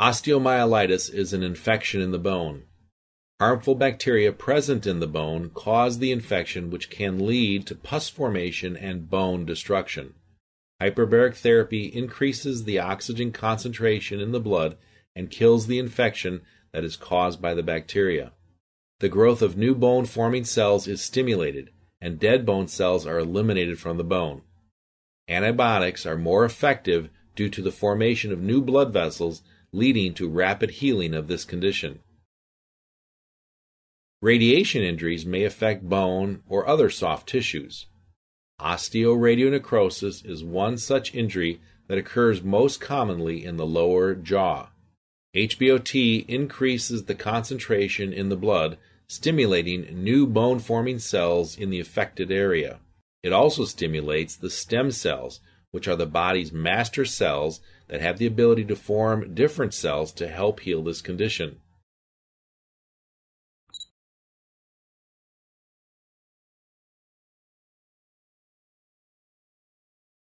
Osteomyelitis is an infection in the bone. Harmful bacteria present in the bone cause the infection, which can lead to pus formation and bone destruction. Hyperbaric therapy increases the oxygen concentration in the blood and kills the infection that is caused by the bacteria. The growth of new bone forming cells is stimulated, and dead bone cells are eliminated from the bone. Antibiotics are more effective due to the formation of new blood vessels, leading to rapid healing of this condition. Radiation injuries may affect bone or other soft tissues. Osteoradionecrosis is one such injury that occurs most commonly in the lower jaw. HBOT increases the concentration in the blood, stimulating new bone forming cells in the affected area. It also stimulates the stem cells, which are the body's master cells that have the ability to form different cells to help heal this condition.